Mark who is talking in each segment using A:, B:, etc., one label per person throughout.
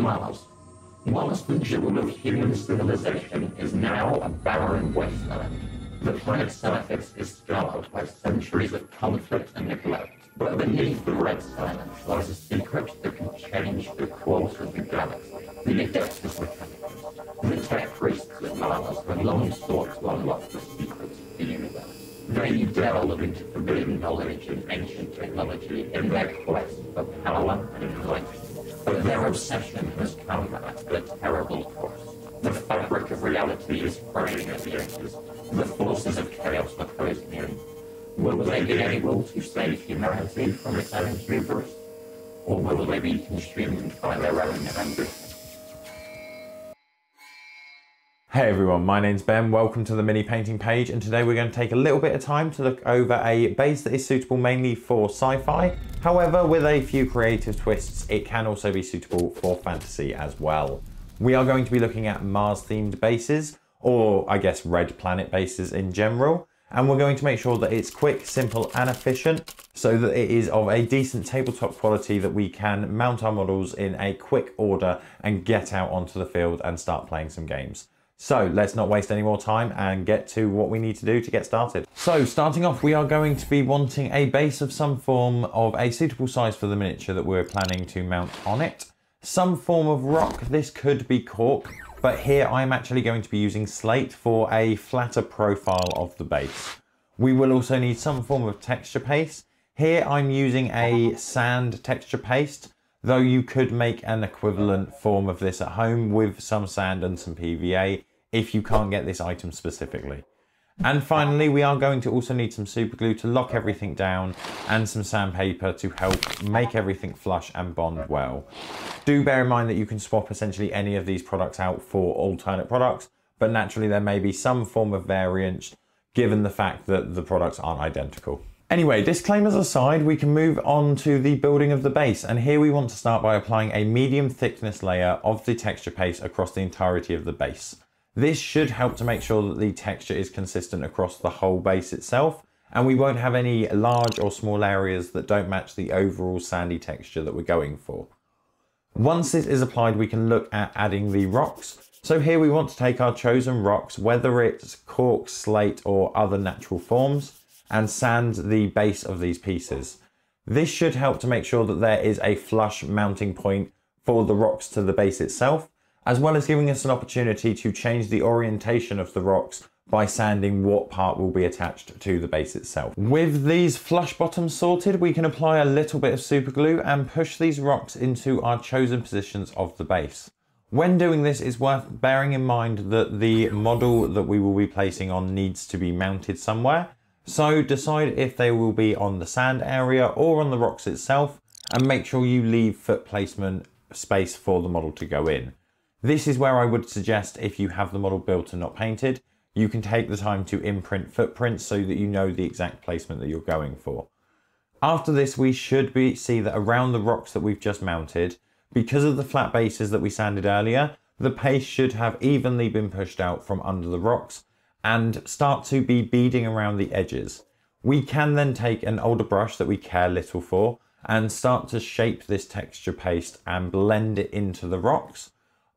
A: Mars. Mars, the jewel of human civilization, is now a barren wasteland. The planet's surface is scarred by centuries of conflict and neglect, but beneath the red silence lies a secret that can change the course of the galaxy. The Adeptus the tech priests of Mars have long sought to unlock the secrets of the universe. They delve into forbidden knowledge and ancient technology in their quest for power and enlightenment. But their obsession has come at a terrible cost. The fabric of reality is fraying at the edges. The forces of chaos are closing in. Will they be able to save humanity from its own hubris? Or will they be consumed by their own ambition?
B: Hey everyone, my name's Ben, welcome to the mini painting page and today we're going to take a little bit of time to look over a base that is suitable mainly for sci-fi. However, with a few creative twists, it can also be suitable for fantasy as well. We are going to be looking at Mars themed bases, or I guess red planet bases in general, and we're going to make sure that it's quick, simple and efficient so that it is of a decent tabletop quality that we can mount our models in a quick order and get out onto the field and start playing some games. So let's not waste any more time and get to what we need to do to get started. So starting off, we are going to be wanting a base of some form of a suitable size for the miniature that we're planning to mount on it. Some form of rock, this could be cork, but here I'm actually going to be using slate for a flatter profile of the base. We will also need some form of texture paste. Here I'm using a sand texture paste, though you could make an equivalent form of this at home with some sand and some PVA if you can't get this item specifically. And finally, we are going to also need some super glue to lock everything down and some sandpaper to help make everything flush and bond well. Do bear in mind that you can swap essentially any of these products out for alternate products, but naturally there may be some form of variance given the fact that the products aren't identical. Anyway, disclaimers aside, we can move on to the building of the base. And here we want to start by applying a medium thickness layer of the texture paste across the entirety of the base. This should help to make sure that the texture is consistent across the whole base itself and we won't have any large or small areas that don't match the overall sandy texture that we're going for. Once this is applied, we can look at adding the rocks. So here we want to take our chosen rocks, whether it's cork, slate or other natural forms, and sand the base of these pieces. This should help to make sure that there is a flush mounting point for the rocks to the base itself, as well as giving us an opportunity to change the orientation of the rocks by sanding what part will be attached to the base itself. With these flush bottoms sorted, we can apply a little bit of super glue and push these rocks into our chosen positions of the base. When doing this, it's worth bearing in mind that the model that we will be placing on needs to be mounted somewhere. So decide if they will be on the sand area or on the rocks itself and make sure you leave foot placement space for the model to go in. This is where I would suggest if you have the model built and not painted, you can take the time to imprint footprints so that you know the exact placement that you're going for. After this, we should be, see that around the rocks that we've just mounted, because of the flat bases that we sanded earlier, the paste should have evenly been pushed out from under the rocks and start to be beading around the edges. We can then take an older brush that we care little for and start to shape this texture paste and blend it into the rocks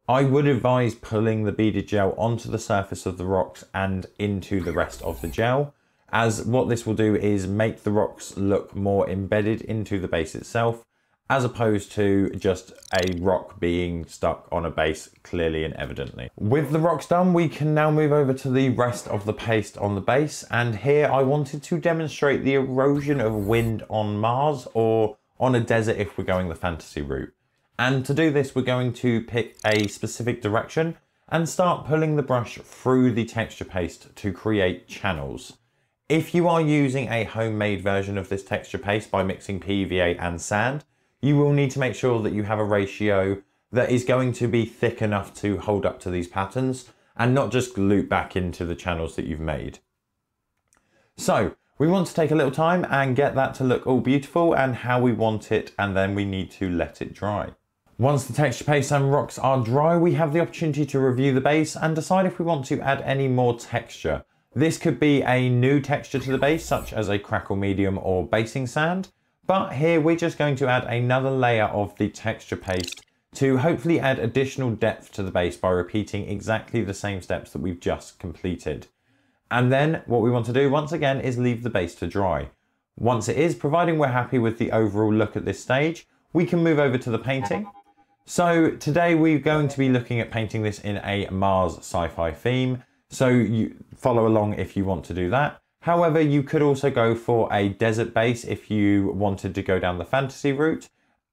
B: I would advise pulling the beaded gel onto the surface of the rocks and into the rest of the gel as what this will do is make the rocks look more embedded into the base itself as opposed to just a rock being stuck on a base clearly and evidently. With the rocks done, we can now move over to the rest of the paste on the base. And here I wanted to demonstrate the erosion of wind on Mars or on a desert if we're going the fantasy route. And to do this, we're going to pick a specific direction and start pulling the brush through the texture paste to create channels. If you are using a homemade version of this texture paste by mixing PVA and sand, you will need to make sure that you have a ratio that is going to be thick enough to hold up to these patterns and not just loop back into the channels that you've made. So we want to take a little time and get that to look all beautiful and how we want it and then we need to let it dry. Once the texture paste and rocks are dry, we have the opportunity to review the base and decide if we want to add any more texture. This could be a new texture to the base, such as a crackle medium or basing sand, but here we're just going to add another layer of the texture paste to hopefully add additional depth to the base by repeating exactly the same steps that we've just completed. And then what we want to do once again is leave the base to dry. Once it is, providing we're happy with the overall look at this stage, we can move over to the painting. So today we're going to be looking at painting this in a Mars sci-fi theme. So you follow along if you want to do that. However, you could also go for a desert base if you wanted to go down the fantasy route.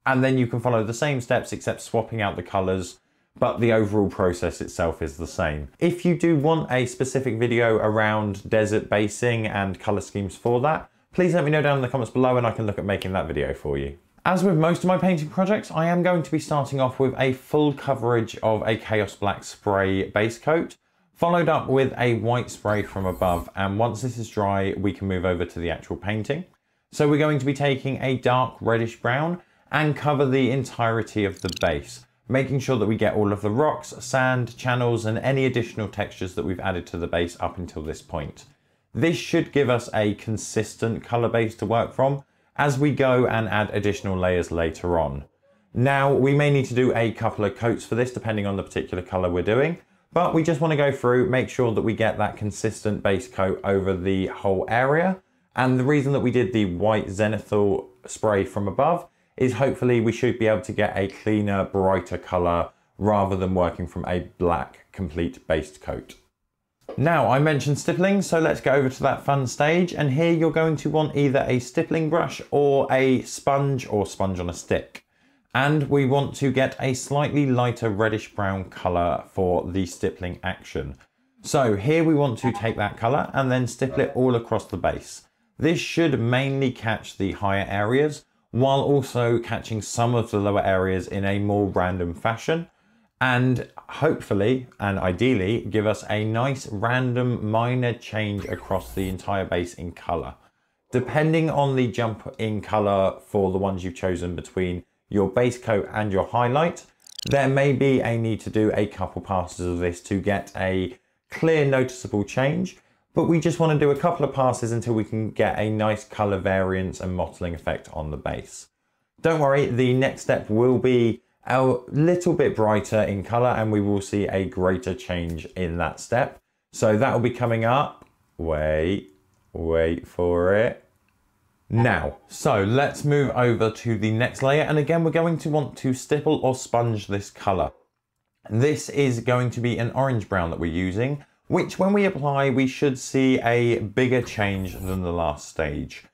B: And then you can follow the same steps except swapping out the colors, but the overall process itself is the same. If you do want a specific video around desert basing and color schemes for that, please let me know down in the comments below and I can look at making that video for you. As with most of my painting projects, I am going to be starting off with a full coverage of a Chaos Black spray base coat followed up with a white spray from above. And once this is dry, we can move over to the actual painting. So we're going to be taking a dark reddish brown and cover the entirety of the base, making sure that we get all of the rocks, sand, channels, and any additional textures that we've added to the base up until this point. This should give us a consistent color base to work from as we go and add additional layers later on. Now, we may need to do a couple of coats for this depending on the particular color we're doing, but we just want to go through, make sure that we get that consistent base coat over the whole area. And the reason that we did the white zenithal spray from above is hopefully we should be able to get a cleaner, brighter color rather than working from a black complete base coat. Now I mentioned stippling, so let's go over to that fun stage. And here you're going to want either a stippling brush or a sponge or sponge on a stick. And we want to get a slightly lighter reddish brown color for the stippling action. So here we want to take that color and then stipple it all across the base. This should mainly catch the higher areas while also catching some of the lower areas in a more random fashion and hopefully and ideally give us a nice random minor change across the entire base in color. Depending on the jump in color for the ones you've chosen between your base coat and your highlight, there may be a need to do a couple passes of this to get a clear noticeable change, but we just want to do a couple of passes until we can get a nice color variance and mottling effect on the base. Don't worry, the next step will be a little bit brighter in color and we will see a greater change in that step. So that will be coming up. Wait, wait for it. Now, so let's move over to the next layer. And again, we're going to want to stipple or sponge this color. This is going to be an orange brown that we're using, which when we apply, we should see a bigger change than the last stage.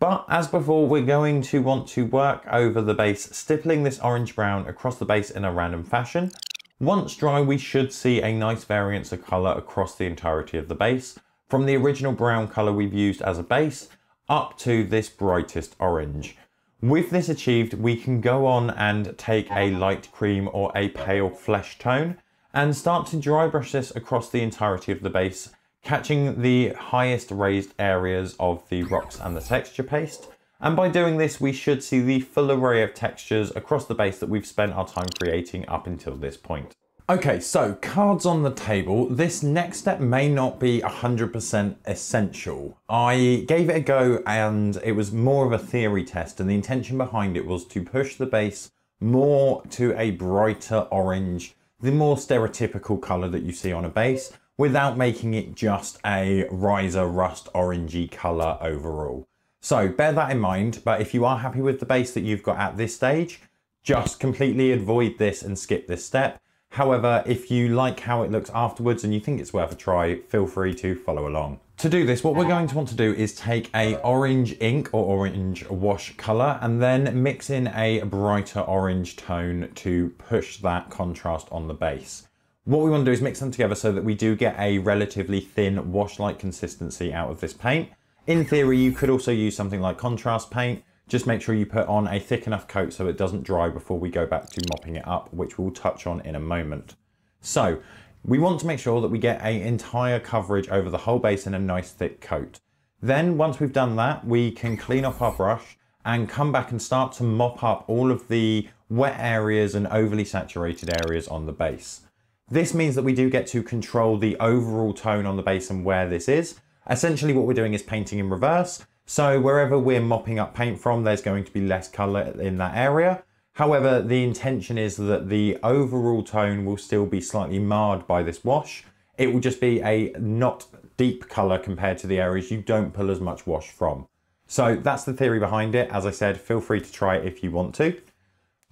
B: But as before, we're going to want to work over the base, stippling this orange brown across the base in a random fashion. Once dry, we should see a nice variance of color across the entirety of the base, from the original brown color we've used as a base up to this brightest orange. With this achieved, we can go on and take a light cream or a pale flesh tone and start to dry brush this across the entirety of the base, catching the highest raised areas of the rocks and the texture paste. And by doing this, we should see the full array of textures across the base that we've spent our time creating up until this point. Okay, so cards on the table. This next step may not be 100% essential. I gave it a go and it was more of a theory test and the intention behind it was to push the base more to a brighter orange, the more stereotypical color that you see on a base without making it just a riser rust orangey color overall. So bear that in mind, but if you are happy with the base that you've got at this stage, just completely avoid this and skip this step However, if you like how it looks afterwards and you think it's worth a try, feel free to follow along. To do this, what we're going to want to do is take a orange ink or orange wash color and then mix in a brighter orange tone to push that contrast on the base. What we want to do is mix them together so that we do get a relatively thin wash-like consistency out of this paint. In theory, you could also use something like contrast paint, just make sure you put on a thick enough coat so it doesn't dry before we go back to mopping it up, which we'll touch on in a moment. So we want to make sure that we get an entire coverage over the whole base in a nice thick coat. Then once we've done that, we can clean off our brush and come back and start to mop up all of the wet areas and overly saturated areas on the base. This means that we do get to control the overall tone on the base and where this is. Essentially what we're doing is painting in reverse so wherever we're mopping up paint from, there's going to be less color in that area. However, the intention is that the overall tone will still be slightly marred by this wash. It will just be a not deep color compared to the areas you don't pull as much wash from. So that's the theory behind it. As I said, feel free to try it if you want to.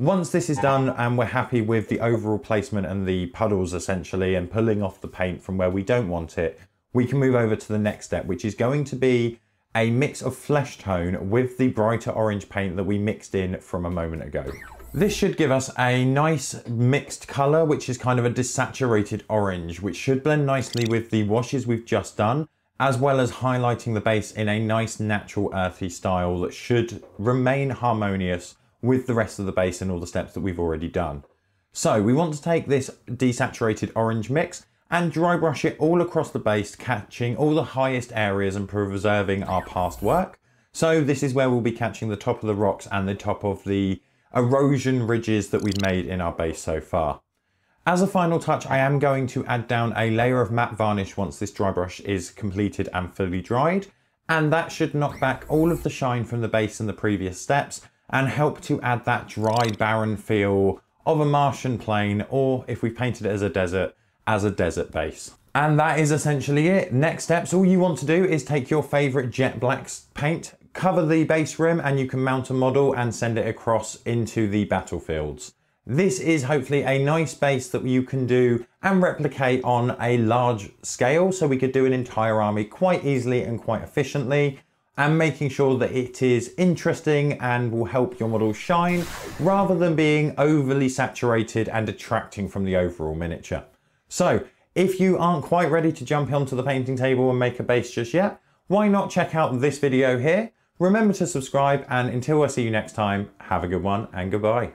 B: Once this is done and we're happy with the overall placement and the puddles essentially and pulling off the paint from where we don't want it, we can move over to the next step, which is going to be a mix of flesh tone with the brighter orange paint that we mixed in from a moment ago. This should give us a nice mixed color, which is kind of a desaturated orange, which should blend nicely with the washes we've just done, as well as highlighting the base in a nice natural earthy style that should remain harmonious with the rest of the base and all the steps that we've already done. So we want to take this desaturated orange mix and dry brush it all across the base, catching all the highest areas and preserving our past work. So this is where we'll be catching the top of the rocks and the top of the erosion ridges that we've made in our base so far. As a final touch, I am going to add down a layer of matte varnish once this dry brush is completed and fully dried. And that should knock back all of the shine from the base and the previous steps and help to add that dry, barren feel of a Martian plain, or if we painted it as a desert, as a desert base. And that is essentially it. Next steps, all you want to do is take your favorite jet black paint, cover the base rim, and you can mount a model and send it across into the battlefields. This is hopefully a nice base that you can do and replicate on a large scale. So we could do an entire army quite easily and quite efficiently and making sure that it is interesting and will help your model shine rather than being overly saturated and detracting from the overall miniature. So if you aren't quite ready to jump onto the painting table and make a base just yet, why not check out this video here? Remember to subscribe and until I see you next time, have a good one and goodbye.